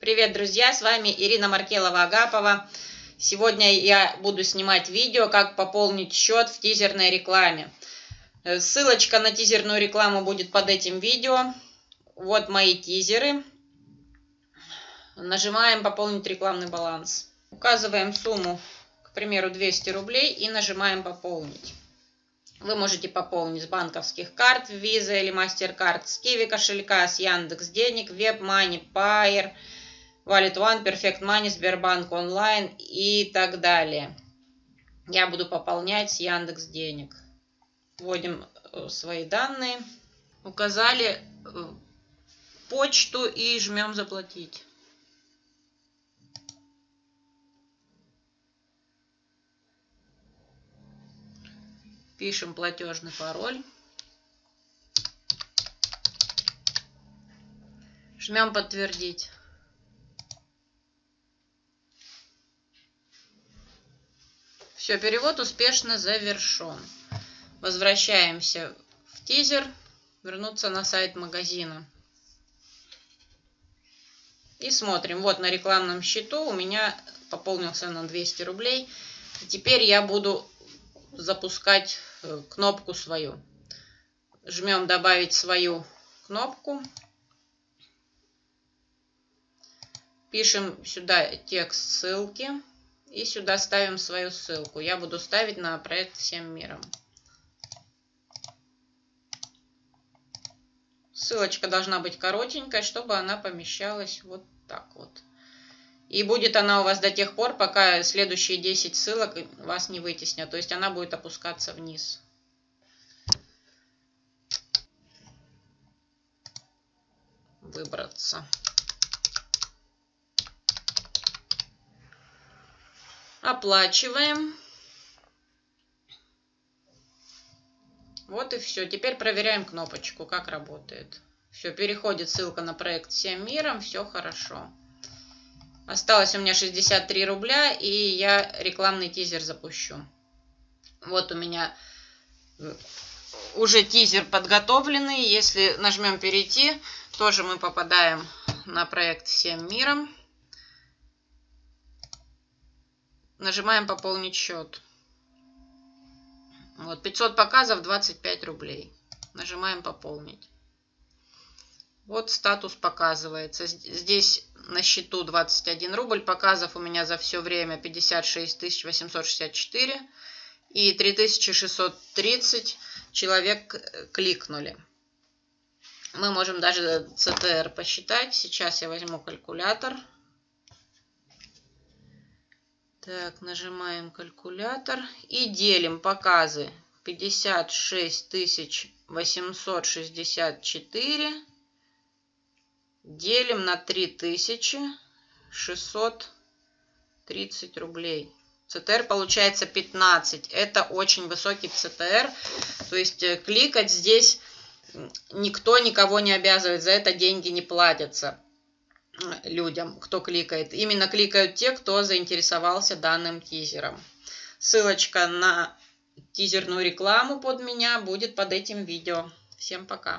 Привет, друзья! С вами Ирина Маркелова-Агапова. Сегодня я буду снимать видео, как пополнить счет в тизерной рекламе. Э, ссылочка на тизерную рекламу будет под этим видео. Вот мои тизеры. Нажимаем «Пополнить рекламный баланс». Указываем сумму, к примеру, 200 рублей и нажимаем «Пополнить». Вы можете пополнить с банковских карт, Visa или MasterCard, с Kiwi кошелька, с Яндекс Денег, WebMoney, Payer, Wallet One, Perfect Money, Сбербанк онлайн и так далее. Я буду пополнять Яндекс Денег. Вводим э, свои данные. Указали э, почту и жмем заплатить. Пишем платежный пароль. Жмем подтвердить. Все, перевод успешно завершен. Возвращаемся в тизер, вернуться на сайт магазина. И смотрим. Вот на рекламном счету у меня пополнился на 200 рублей. И теперь я буду запускать э, кнопку свою. Жмем добавить свою кнопку. Пишем сюда текст ссылки. И сюда ставим свою ссылку. Я буду ставить на проект всем миром. Ссылочка должна быть коротенькая, чтобы она помещалась вот так вот. И будет она у вас до тех пор, пока следующие 10 ссылок вас не вытеснят. То есть она будет опускаться вниз. Выбраться. Оплачиваем. Вот и все. Теперь проверяем кнопочку, как работает. Все, переходит ссылка на проект всем миром, все хорошо. Осталось у меня 63 рубля, и я рекламный тизер запущу. Вот у меня э, уже тизер подготовленный. Если нажмем перейти, тоже мы попадаем на проект всем миром. Нажимаем пополнить счет. Вот 500 показов 25 рублей. Нажимаем пополнить. Вот статус показывается. Здесь на счету 21 рубль. Показов у меня за все время 56 864. И 3630 человек кликнули. Мы можем даже CTR посчитать. Сейчас я возьму калькулятор. Так, нажимаем калькулятор и делим показы 56 864 делим на 3630 рублей. ЦТР получается 15. Это очень высокий ЦТР. То есть э, кликать здесь никто никого не обязывает. За это деньги не платятся людям, кто кликает. Именно кликают те, кто заинтересовался данным тизером. Ссылочка на тизерную рекламу под меня будет под этим видео. Всем пока!